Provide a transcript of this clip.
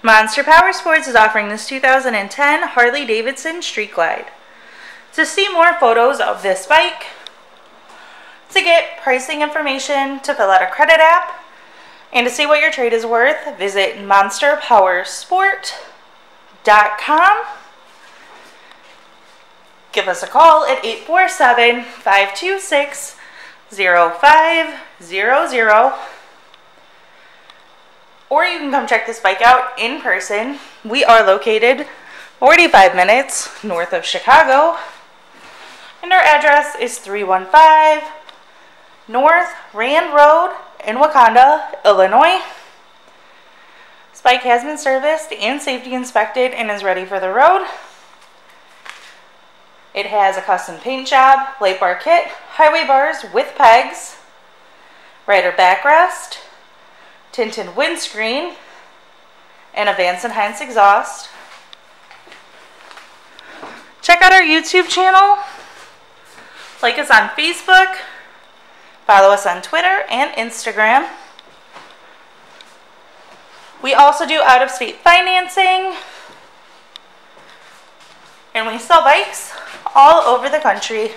Monster Power Sports is offering this 2010 Harley Davidson Street Glide. To see more photos of this bike, to get pricing information, to fill out a credit app, and to see what your trade is worth, visit monsterpowersport.com. Give us a call at 847 526 0500 or you can come check this bike out in person. We are located 45 minutes north of Chicago, and our address is 315 North Rand Road in Wauconda, Illinois. This bike has been serviced and safety inspected and is ready for the road. It has a custom paint job, light bar kit, highway bars with pegs, rider backrest, tinted windscreen, and a Vance and Hines exhaust. Check out our YouTube channel. Like us on Facebook. Follow us on Twitter and Instagram. We also do out of state financing. And we sell bikes all over the country.